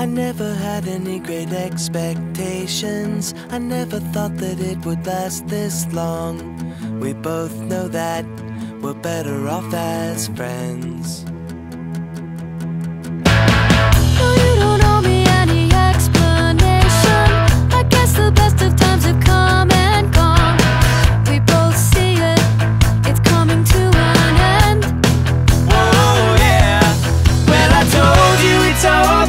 I never had any great expectations. I never thought that it would last this long. We both know that we're better off as friends.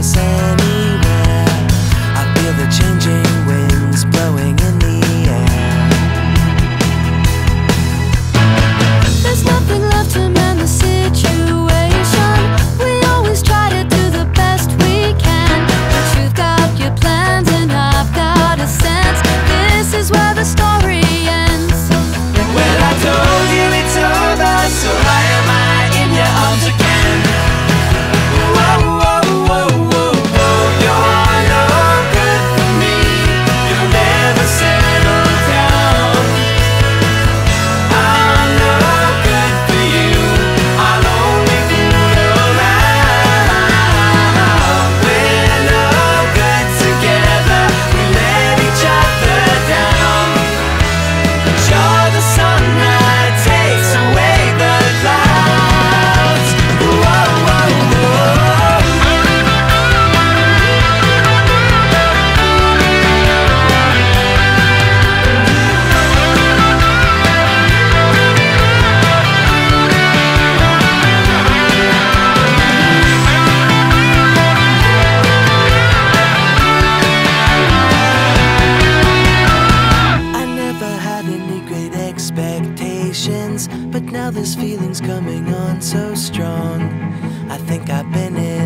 hacer. But now this feeling's coming on so strong. I think I've been in.